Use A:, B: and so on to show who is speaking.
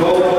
A: Go.